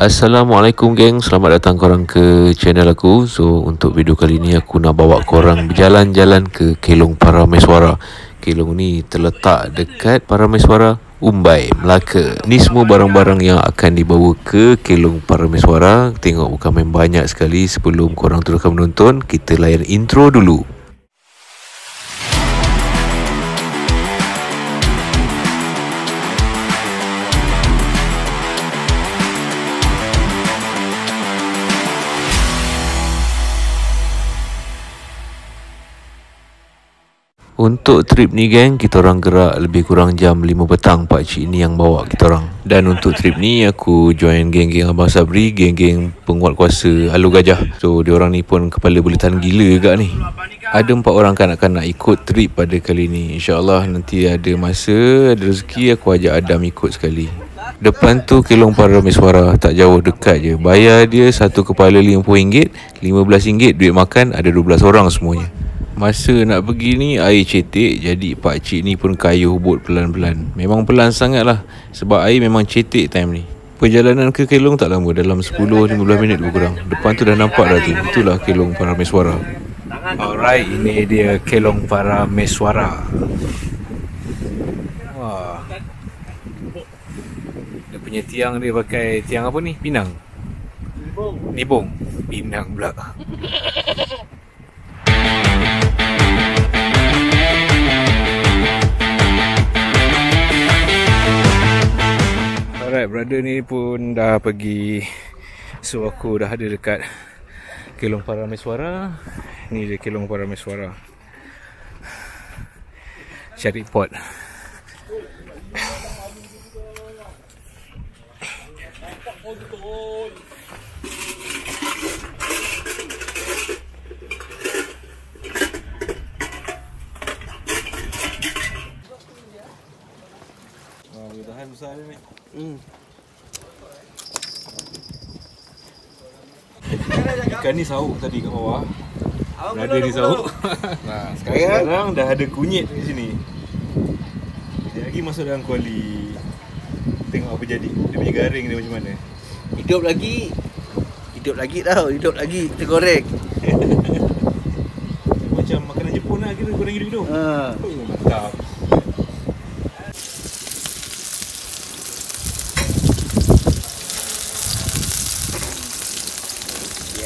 Assalamualaikum geng, selamat datang korang ke channel aku. So untuk video kali ni aku nak bawa korang berjalan-jalan ke Kelong Parameswara. Kelong ni terletak dekat Parameswara Umbai, Melaka. Ni semua barang-barang yang akan dibawa ke Kelong Parameswara. Tengok bukan main banyak sekali sebelum korang teruskan menonton. Kita layan intro dulu Untuk trip ni geng, kita orang gerak lebih kurang jam 5 petang Pak Cik ni yang bawa kita orang. Dan untuk trip ni aku join geng-geng Abang Sabri, geng-geng penguat kuasa Alu Gajah. So dia orang ni pun kepala buletan gila juga ni. Ada empat orang kanak-kanak ikut trip pada kali ni. InsyaAllah nanti ada masa, ada rezeki aku ajak Adam ikut sekali. Depan tu Kelong Parameswara Tak jauh dekat je Bayar dia satu kepala RM50 RM15 duit makan ada 12 orang semuanya Masa nak pergi ni air cetek. Jadi pak cik ni pun kayuh bot pelan-pelan. Memang pelan sangat lah Sebab air memang cetek time ni. Perjalanan ke Kelong tak lama. Dalam 10-15 minit lebih kurang. Depan tu dah nampak dah tu. Itulah Kelong Para Meswara. Alright ini dia Kelong Para Meswara. Wah. Dia punya tiang dia pakai tiang apa ni? Pinang. Nibong. Nibong. Pinang pula Alright, brother ni pun dah pergi. So aku dah ada dekat Kelong Parameswara Ni dia Kelong Parameswara Cari pot Tahan besar ni Hmm. Ikan ni sauk tadi kat bawah. Berada di sauk. nah, sekarang, sekarang dah ada kunyit di sini. Sekejap lagi masuk dalam kuali. Tengok apa jadi. Dia punya garing dia macam mana. Hidup lagi Hidup lagi tau Hidup lagi Kita goreng macam makanan Jepun lah kira goreng hidup-hidup. ha. Oh, mantap.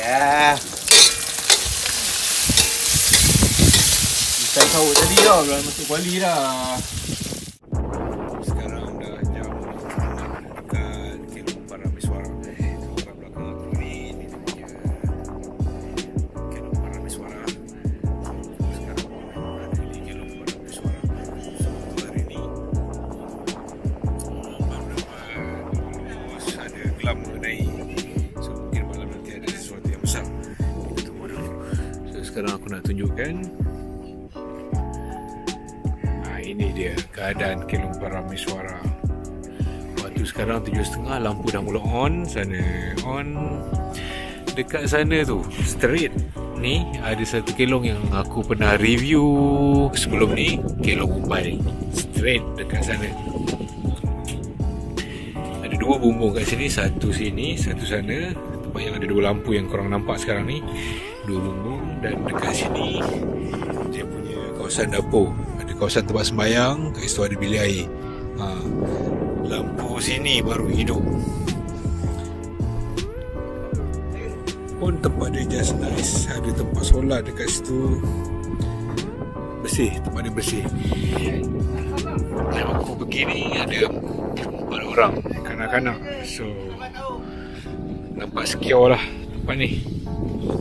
Ya Ikan sauk tadi tau Dah masuk kuali dah. Tunjukkan Ha, ini dia keadaan Kelong Parameswara. Waktu sekarang tujuh setengah lampu dah mula on sana on. Dekat sana tu straight ni ada satu kelong yang aku pernah review sebelum ni. Kelong Mumbai straight dekat sana. Ada dua bumbung kat sini satu sini satu sana. Tempat yang ada dua lampu yang korang nampak sekarang ni dua bumbung dan dekat sini dia punya kawasan dapur. Ada kawasan tempat sembayang kat situ ada bilik air. Ha. lampu sini baru hidup. Pun tempat dia just nice. Ada tempat solat dekat situ. Bersih tempat dia bersih. Aku pergi ni ada empat orang kanak-kanak. So nampak secure lah tempat ni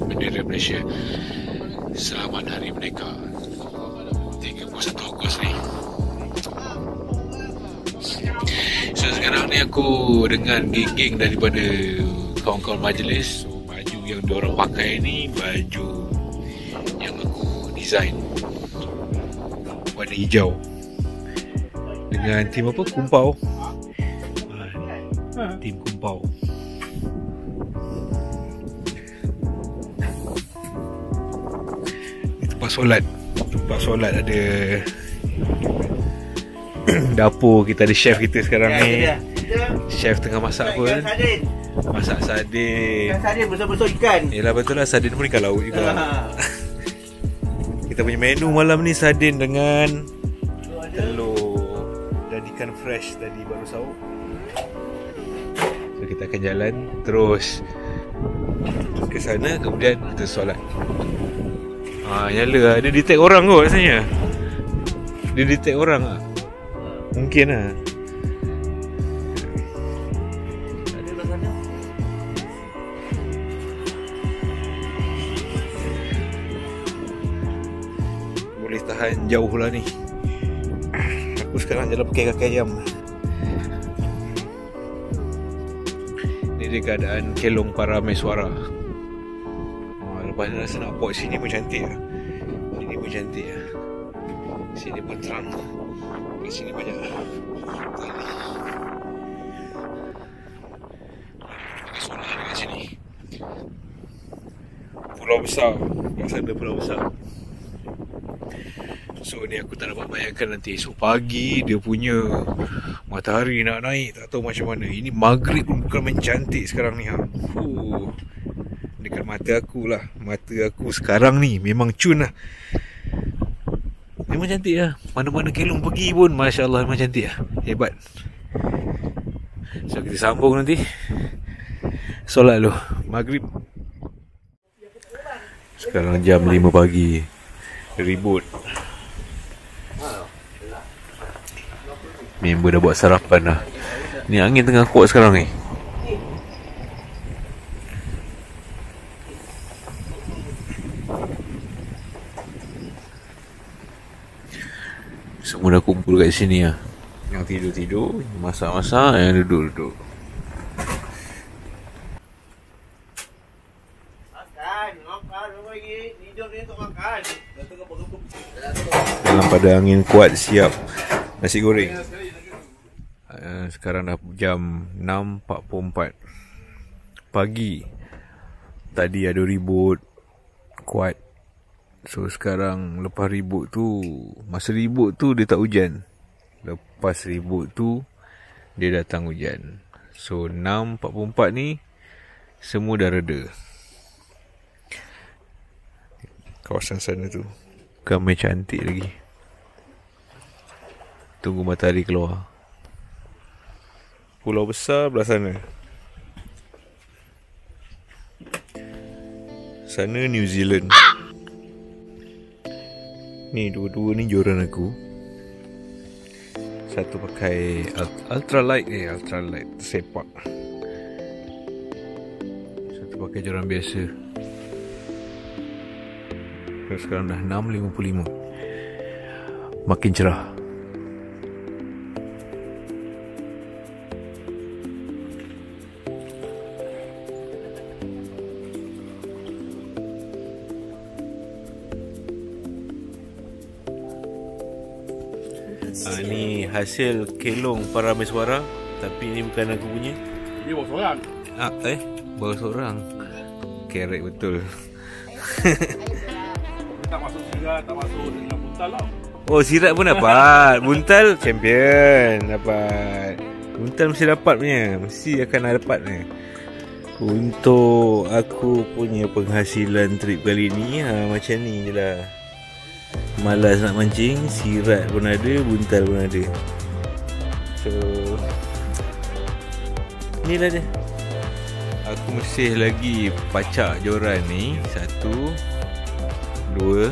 bendera Malaysia. Selamat Hari Merdeka. 31 Ogos ni. So sekarang ni aku dengan geng-geng daripada kawan-kawan majlis. So baju yang diorang pakai ni baju yang aku design Warna hijau. Dengan tim apa? Kumpau. Ha, Tim Kumpau solat Tempat solat ada Dapur kita ada chef kita sekarang Ya, ni dia. Chef tengah masak? Ikan sardin. Masak sardin. Ikan sardin besar-besar ikan. Yelah betul lah sardin pun ikan laut juga. Ha. Kita punya menu malam ni sardin dengan telur dan ikan fresh tadi baru sauk. So kita akan jalan terus ke sana kemudian kita solat. Ha nyala lah. Dia detect orang kot rasanya. Dia detect orang lah. Mungkin lah. Boleh tahan jauh lah ni Aku sekarang jalan pakai kaki ayam Ni dia keadaan kelong para meswara oh, Lepas ni rasa nak buat sini pun cantik lah terang Di sini banyak Tali Pakai solar dekat sini Pulau besar Kat sana pulau besar So ni aku tak dapat bayangkan nanti esok pagi dia punya matahari nak naik tak tahu macam mana. Ini maghrib pun bukan main cantik sekarang ni ha. Fuh. Dekat mata aku lah. Mata aku sekarang ni memang cun lah. Memang cantik lah. Mana-mana kelong pergi pun Masya Allah memang cantik lah. Hebat. So kita sambung nanti. Solat dulu. Maghrib. Sekarang jam 5 pagi. Ribut. Member dah buat sarapan dah Ni angin tengah kuat sekarang ni Semua dah kumpul kat sini lah. Yang tidur-tidur masak-masak Yang duduk-duduk. Dalam pada angin kuat siap. Nasi goreng. Uh, Sekarang dah jam 6.44 Pagi. Tadi ada ribut Kuat So sekarang lepas ribut tu Masa ribut tu dia tak hujan. Lepas ribut tu Dia datang hujan. So 6.44 ni Semua dah reda. Kawasan sana tu. Kamai cantik lagi. Tunggu matahari keluar. Pulau besar belah sana. Sana New Zealand Ni dua-dua ni joran aku. Satu pakai ult- ultralight eh ultralight sepak. Satu pakai joran biasa. Sekarang dah 6.55 Makin cerah hasil kelong para meswara Tapi ni bukan aku punya. Dia bawa seorang. Ah, eh Bawa seorang. Kerek betul. Tak masuk sirah Tak masuk dengan buntal lah. Oh sirat pun dapat. Buntal champion Dapat. Buntal mesti dapat punya. Mesti akan dapat ni. Untuk aku punya penghasilan trip kali ni ha, Macam ni je lah Malas nak mancing Sirat pun ada Buntal pun ada. So Inilah dia. Aku masih lagi pacak joran ni. Satu Dua.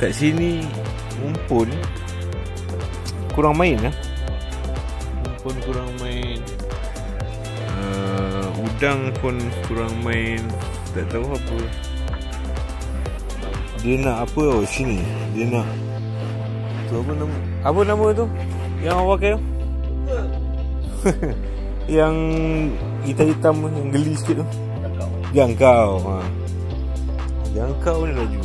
Kat sini Mumpun Kurang main lah Mumpun kurang main. Uh, Udang pun kurang main. Tak tahu apa Dia nak apa? Oh sini. Dia nak Tu apa nama? Apa nama tu? Yang awak pakai tu? Yang Hitam-hitam Yang geli sikit tu? Jangkau ha. Jangkau ni laju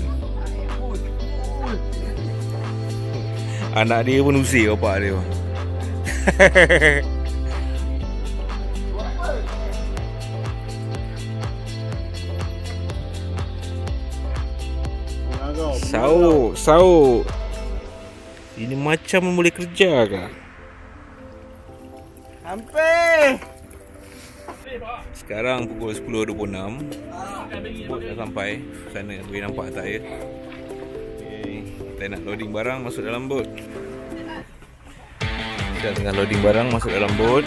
Anak dia pun usir bapak dia Sauk Sauk. Ini macam boleh kerja ke? Sampai. Sekarang pukul 10.26 Bot dah sampai. Sana boleh nampak tak ya? Okay. Kita nak loading barang masuk dalam bot. Kita tengah loading barang masuk dalam bot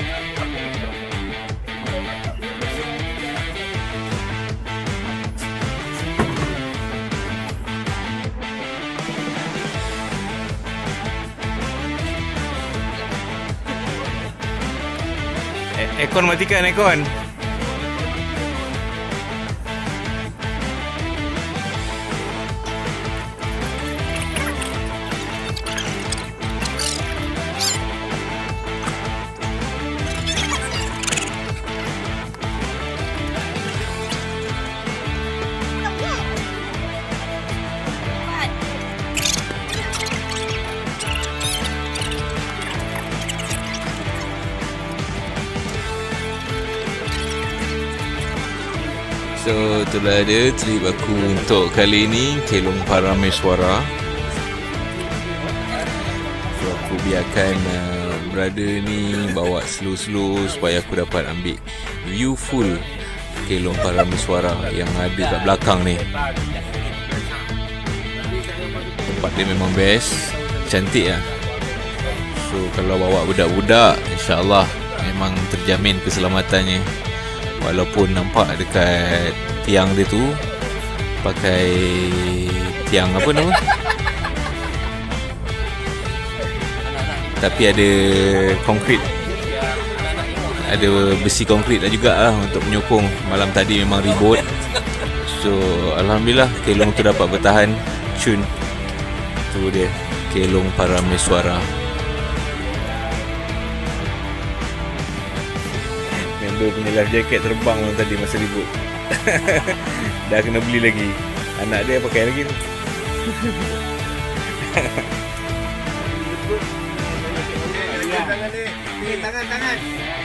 Aircon matikan aircon So itulah dia trip aku untuk kali ini Kelong Parameswara So aku biarkan uh, brother ni bawa slow-slow supaya aku dapat ambil view full Kelong Parameswara yang ada kat belakang ni. Tempat dia memang best. Cantik lah. So kalau bawa budak-budak InsyaAllah memang terjamin keselamatannya Walaupun nampak dekat tiang dia tu Pakai tiang apa nama? Tapi ada konkrit Ada besi konkrit lah juga lah untuk menyokong. Malam tadi memang ribut. So Alhamdulillah Kelong tu dapat bertahan. Cun Tu dia. Kelong Parameswara Member punya life jacket terbang malam tadi masa ribut. Dah kena beli lagi. Anak dia pakai lagi tu.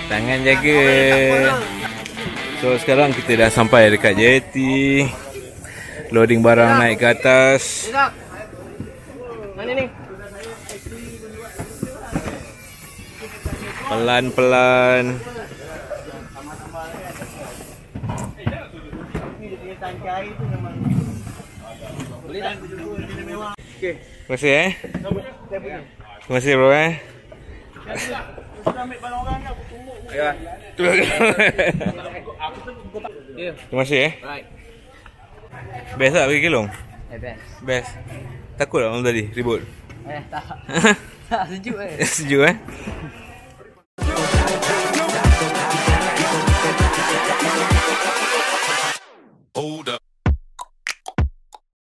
Tangan, jaga. So sekarang kita dah sampai dekat jeti Loading barang naik ke atas. Mana ni? Pelan-pelan Tangkai tu memang. Boleh tak? Okey. Terima kasih eh Terima kasih bro eh Ya. Terima kasih eh. Best tak pergi kelong? Eh, best. Best Takut tak malam tadi ribut? Eh, tak. Tak sejuk eh. Sejuk eh